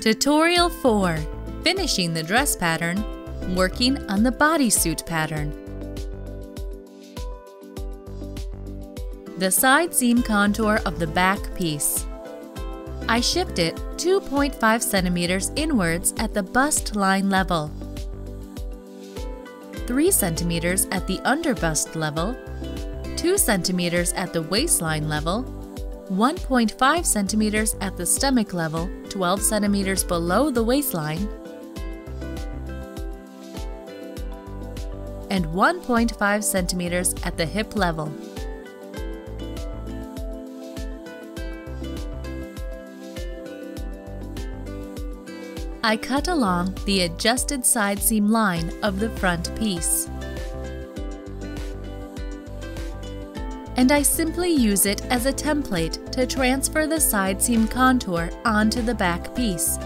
Tutorial 4 Finishing the dress pattern, working on the bodysuit pattern. The side seam contour of the back piece. I shift it 2.5 centimeters inwards at the bust line level, 3 centimeters at the under bust level, 2 centimeters at the waistline level, 1.5 centimeters at the stomach level, 12 centimeters below the waistline, and 1.5 centimeters at the hip level. I cut along the adjusted side seam line of the front piece. And I simply use it as a template to transfer the side seam contour onto the back piece.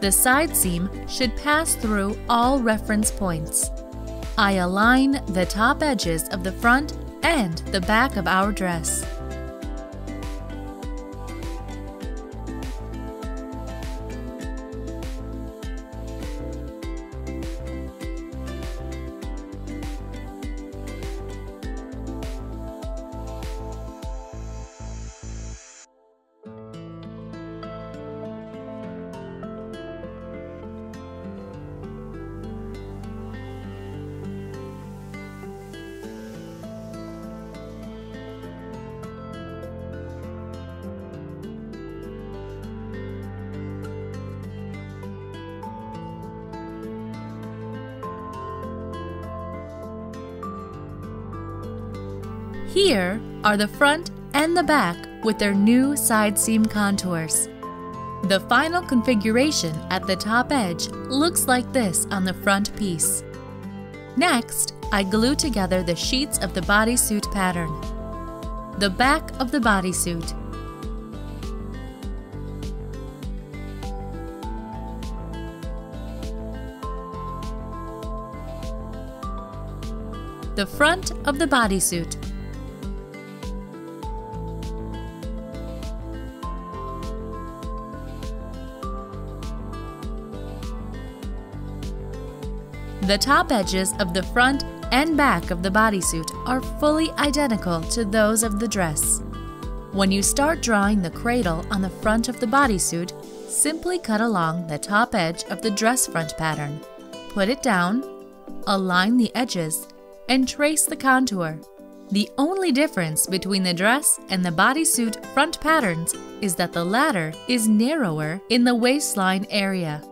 The side seam should pass through all reference points. I align the top edges of the front and the back of our dress. Here are the front and the back with their new side seam contours. The final configuration at the top edge looks like this on the front piece. Next, I glue together the sheets of the bodysuit pattern. The back of the bodysuit. The front of the bodysuit. The top edges of the front and back of the bodysuit are fully identical to those of the dress. When you start drawing the cradle on the front of the bodysuit, simply cut along the top edge of the dress front pattern. Put it down, align the edges, and trace the contour. The only difference between the dress and the bodysuit front patterns is that the latter is narrower in the waistline area.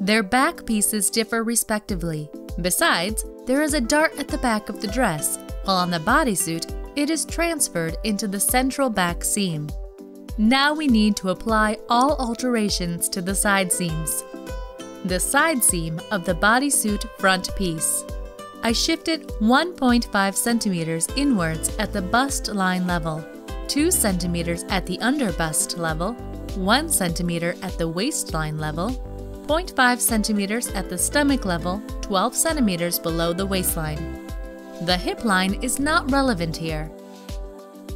Their back pieces differ respectively. Besides, there is a dart at the back of the dress, while on the bodysuit, it is transferred into the central back seam. Now we need to apply all alterations to the side seams. The side seam of the bodysuit front piece. I shifted 1.5 centimeters inwards at the bust line level, 2 centimeters at the under bust level, 1 centimeter at the waistline level, 0.5 centimeters at the stomach level, 12 centimeters below the waistline. The hip line is not relevant here.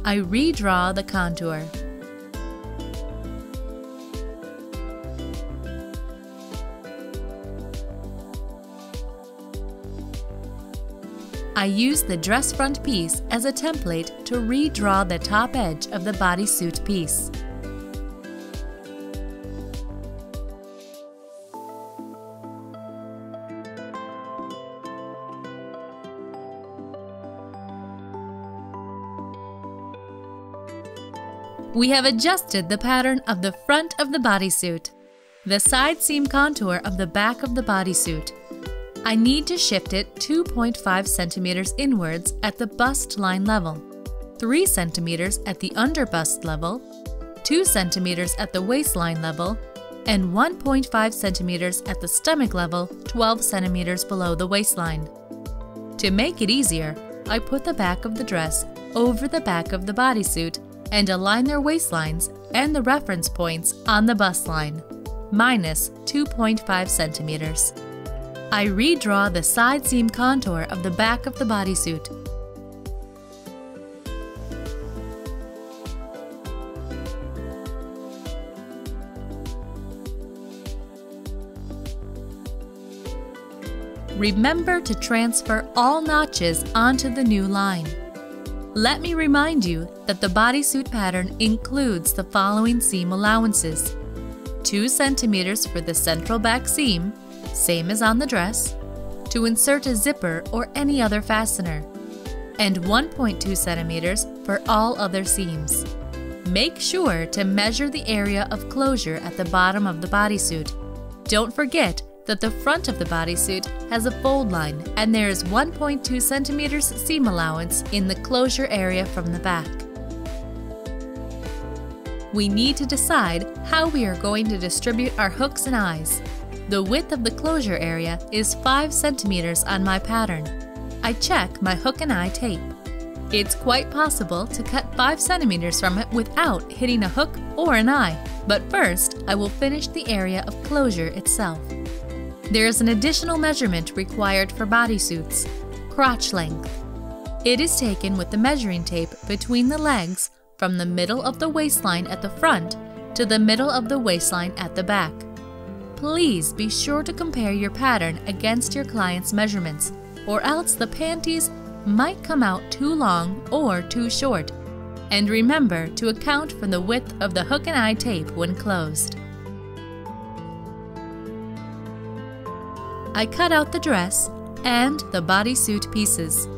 I redraw the contour. I use the dress front piece as a template to redraw the top edge of the bodysuit piece. We have adjusted the pattern of the front of the bodysuit, the side seam contour of the back of the bodysuit. I need to shift it 2.5 centimeters inwards at the bust line level, 3 centimeters at the under bust level, 2 centimeters at the waistline level, and 1.5 centimeters at the stomach level, 12 centimeters below the waistline. To make it easier, I put the back of the dress over the back of the bodysuit and align their waistlines and the reference points on the bust line, minus 2.5 centimeters. I redraw the side seam contour of the back of the bodysuit. Remember to transfer all notches onto the new line. Let me remind you that the bodysuit pattern includes the following seam allowances 2 centimeters for the central back seam, same as on the dress, to insert a zipper or any other fastener, and 1.2 centimeters for all other seams. Make sure to measure the area of closure at the bottom of the bodysuit. Don't forget that the front of the bodysuit has a fold line and there is 1.2 centimeters seam allowance in the closure area from the back. We need to decide how we are going to distribute our hooks and eyes. The width of the closure area is 5 centimeters on my pattern. I check my hook and eye tape. It's quite possible to cut 5 centimeters from it without hitting a hook or an eye, but first I will finish the area of closure itself. There is an additional measurement required for bodysuits, crotch length. It is taken with the measuring tape between the legs from the middle of the waistline at the front to the middle of the waistline at the back. Please be sure to compare your pattern against your client's measurements, or else the panties might come out too long or too short. And remember to account for the width of the hook and eye tape when closed. I cut out the dress and the bodysuit pieces.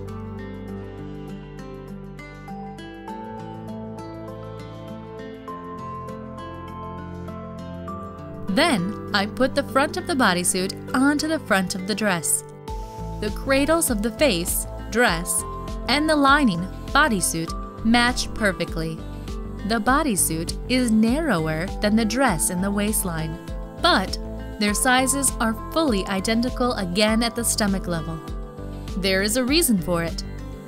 Then, I put the front of the bodysuit onto the front of the dress. The cradles of the face, dress, and the lining, bodysuit, match perfectly. The bodysuit is narrower than the dress in the waistline, but their sizes are fully identical again at the stomach level. There is a reason for it.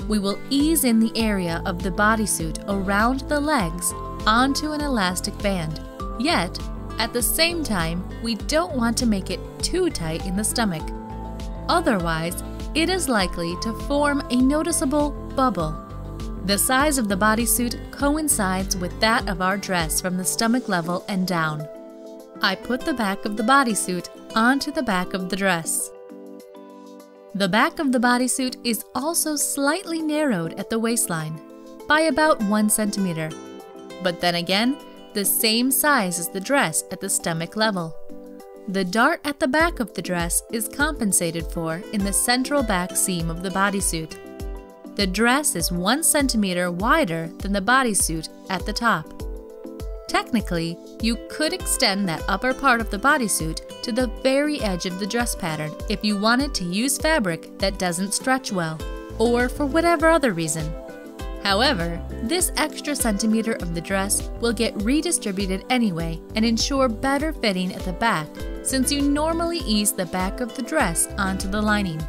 We will ease in the area of the bodysuit around the legs onto an elastic band. Yet, at the same time, we don't want to make it too tight in the stomach. Otherwise, it is likely to form a noticeable bubble. The size of the bodysuit coincides with that of our dress from the stomach level and down. I put the back of the bodysuit onto the back of the dress. The back of the bodysuit is also slightly narrowed at the waistline, by about 1 centimeter. But then again, the same size as the dress at the stomach level. The dart at the back of the dress is compensated for in the central back seam of the bodysuit. The dress is 1 centimeter wider than the bodysuit at the top. Technically, you could extend that upper part of the bodysuit to the very edge of the dress pattern if you wanted to use fabric that doesn't stretch well, or for whatever other reason. However, this extra centimeter of the dress will get redistributed anyway and ensure better fitting at the back since you normally ease the back of the dress onto the lining,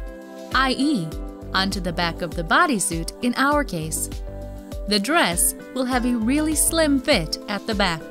i.e., onto the back of the bodysuit in our case. The dress will have a really slim fit at the back.